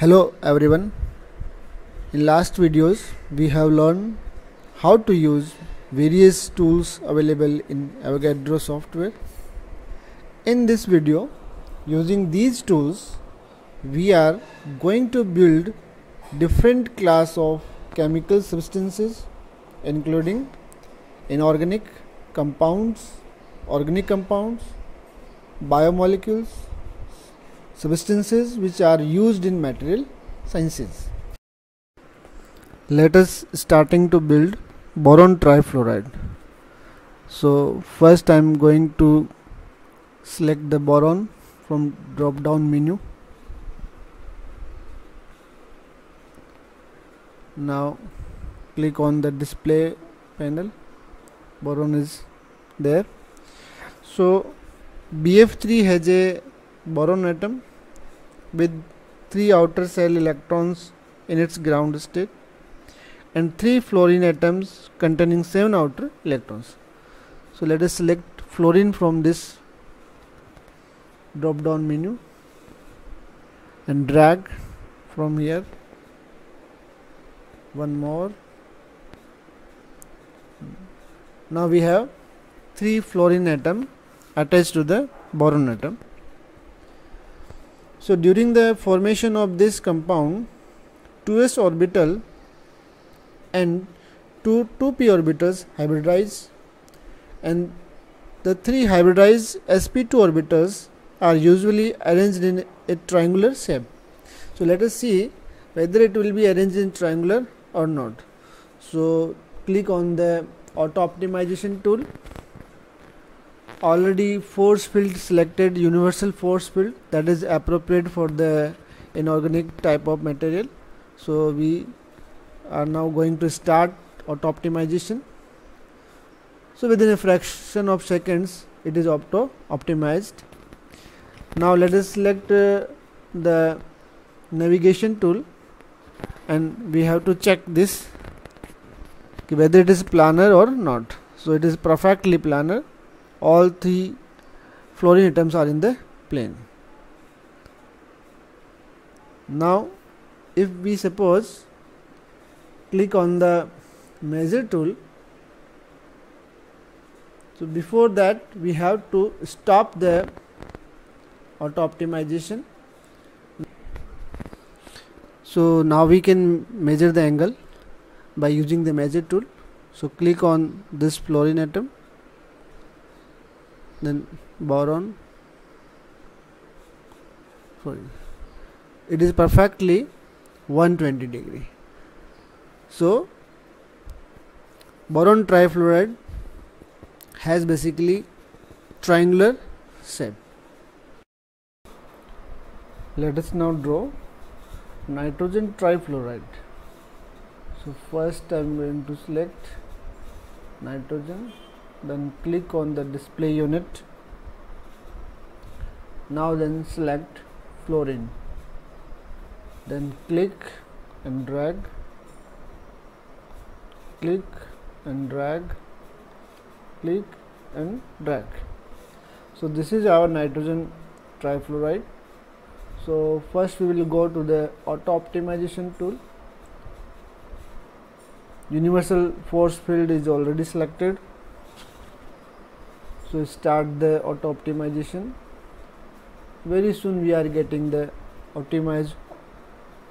Hello everyone. In last videos we have learned how to use various tools available in Avogadro software. In this video using these tools we are going to build different class of chemical substances including inorganic compounds, organic compounds, biomolecules, substances which are used in material sciences. Let us starting to build boron trifluoride. So first I am going to select the boron from drop down menu. Now click on the display panel boron is there so BF3 has a boron atom with three outer shell electrons in its ground state and three fluorine atoms containing seven outer electrons. So let us select fluorine from this drop down menu and drag from here one more. Now we have three fluorine atom attached to the boron atom so during the formation of this compound 2s orbital and two 2p orbitals hybridize and the three hybridized sp2 orbitals are usually arranged in a triangular shape. So let us see whether it will be arranged in triangular or not. So click on the auto optimization tool already force field selected universal force field that is appropriate for the inorganic type of material. So we are now going to start auto optimization. So within a fraction of seconds it is auto optimized. Now let us select uh, the navigation tool and we have to check this whether it is planar or not. So it is perfectly planar all three fluorine atoms are in the plane. Now if we suppose click on the measure tool so before that we have to stop the auto optimization. So now we can measure the angle by using the measure tool. So click on this fluorine atom then boron. Sorry. It is perfectly 120 degree. So boron trifluoride has basically triangular shape. Let us now draw nitrogen trifluoride. So first I'm going to select nitrogen then click on the display unit. Now then select fluorine then click and drag. Click and drag. Click and drag. So this is our nitrogen trifluoride. So first we will go to the auto optimization tool. Universal force field is already selected so start the auto optimization. Very soon we are getting the optimized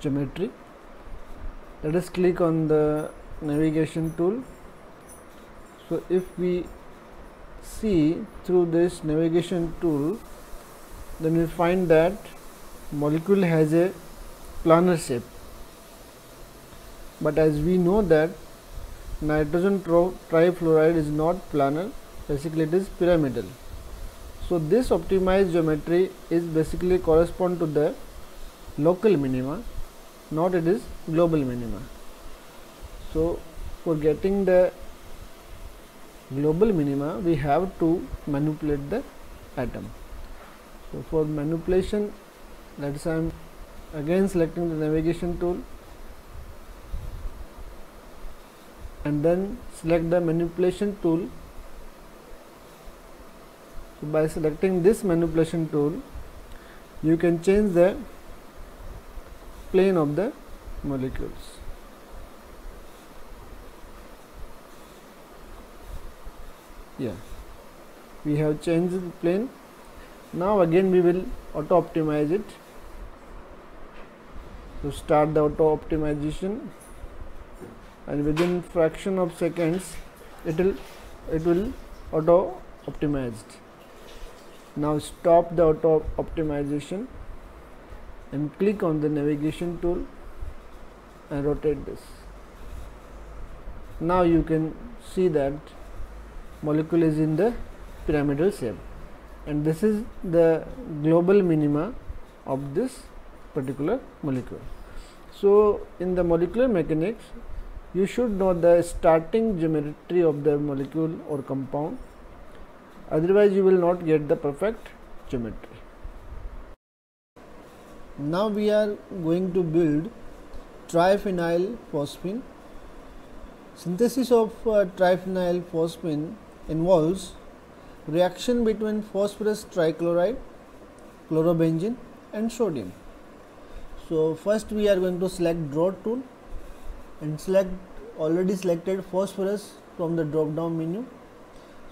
geometry. Let us click on the navigation tool. So if we see through this navigation tool then we find that molecule has a planar shape. But as we know that nitrogen trifluoride is not planar basically it is pyramidal. So this optimized geometry is basically correspond to the local minima not it is global minima. So for getting the global minima we have to manipulate the atom. So for manipulation let's I'm again selecting the navigation tool and then select the manipulation tool so by selecting this manipulation tool you can change the plane of the molecules. Yeah, we have changed the plane. Now again we will auto optimize it. To start the auto optimization and within fraction of seconds it will it will auto optimized. Now stop the auto optimization and click on the navigation tool and rotate this. Now you can see that molecule is in the pyramidal shape and this is the global minima of this particular molecule. So, in the molecular mechanics you should know the starting geometry of the molecule or compound otherwise you will not get the perfect geometry. Now we are going to build triphenyl phosphine. Synthesis of uh, triphenyl phosphine involves reaction between phosphorus trichloride, chlorobenzene and sodium. So first we are going to select draw tool and select already selected phosphorus from the drop down menu.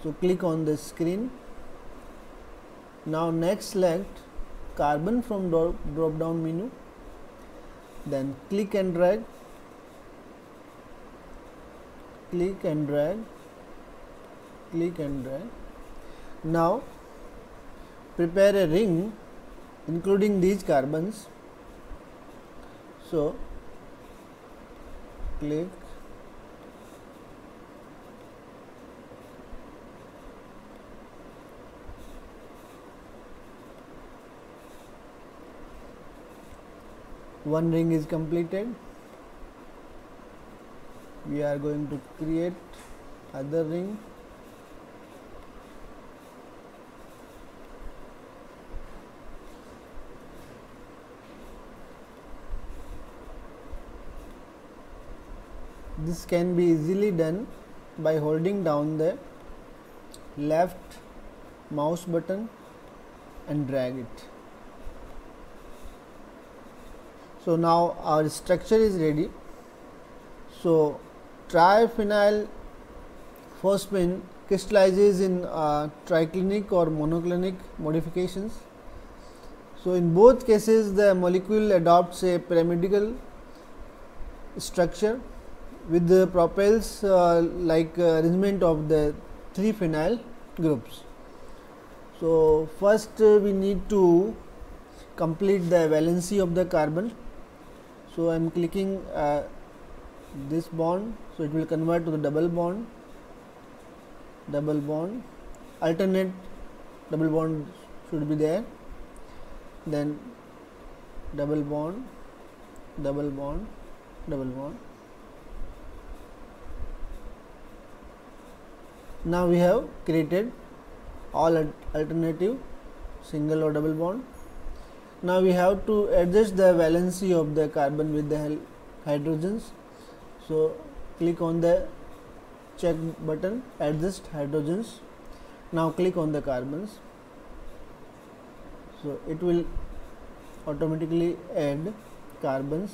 So click on the screen. Now next select carbon from drop down menu. Then click and drag. Click and drag. Click and drag. Now prepare a ring including these carbons. So click one ring is completed. We are going to create other ring. This can be easily done by holding down the left mouse button and drag it So, now our structure is ready. So, triphenyl phosphine crystallizes in uh, triclinic or monoclinic modifications. So, in both cases the molecule adopts a pyramidal structure with the propels uh, like uh, arrangement of the three phenyl groups. So, first uh, we need to complete the valency of the carbon so, I am clicking uh, this bond. So, it will convert to the double bond, double bond, alternate double bond should be there, then double bond, double bond, double bond. Now, we have created all alternative single or double bond now we have to adjust the valency of the carbon with the hydrogens. So click on the check button adjust hydrogens. Now click on the carbons. So it will automatically add carbons.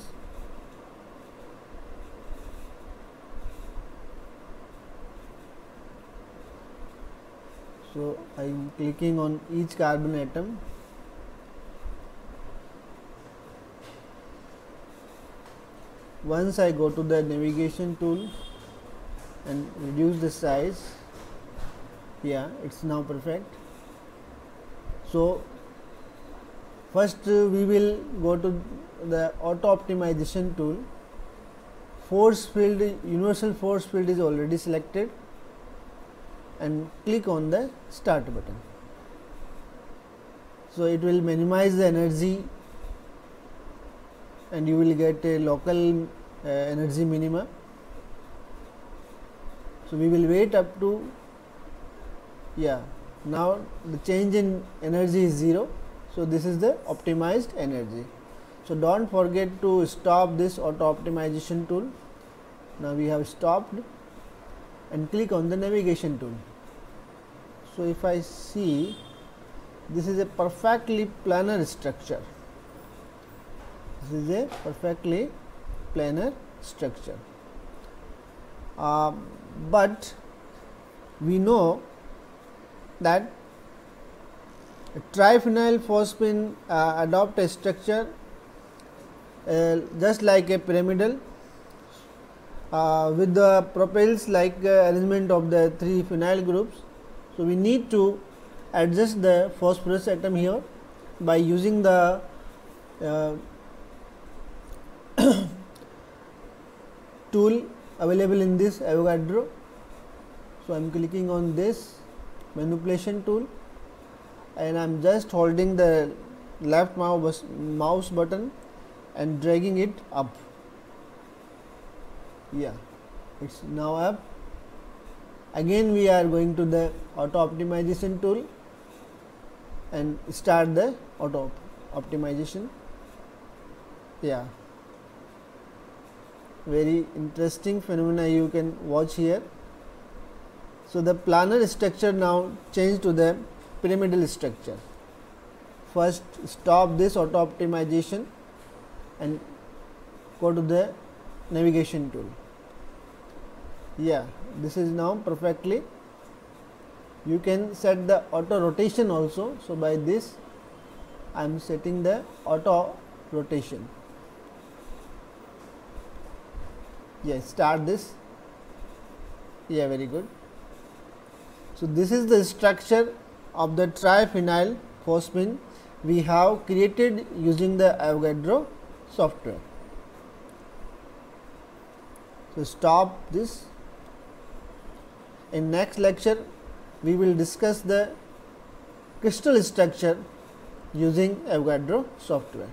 So I am clicking on each carbon atom once I go to the navigation tool and reduce the size yeah it's now perfect. So first uh, we will go to the auto optimization tool. Force field universal force field is already selected. And click on the start button. So it will minimize the energy and you will get a local uh, energy minima. So, we will wait up to yeah now the change in energy is 0. So, this is the optimized energy. So, do not forget to stop this auto optimization tool. Now, we have stopped and click on the navigation tool. So, if I see this is a perfectly planar structure this is a perfectly planar structure uh, but we know that triphenyl phosphine uh, adopt a structure uh, just like a pyramidal uh, with the propels like uh, arrangement of the three phenyl groups. So, we need to adjust the phosphorus atom here by using the tool available in this Avogadro. So, I am clicking on this manipulation tool and I am just holding the left mouse, mouse button and dragging it up. Yeah, it is now up. Again we are going to the auto optimization tool and start the auto optimization. Yeah very interesting phenomena you can watch here. So, the planar structure now changed to the pyramidal structure. First stop this auto optimization and go to the navigation tool. Yeah, this is now perfectly. You can set the auto rotation also. So, by this I am setting the auto rotation. Yes start this. Yeah very good. So this is the structure of the triphenyl phosphine we have created using the Avogadro software. So stop this. In next lecture we will discuss the crystal structure using Avogadro software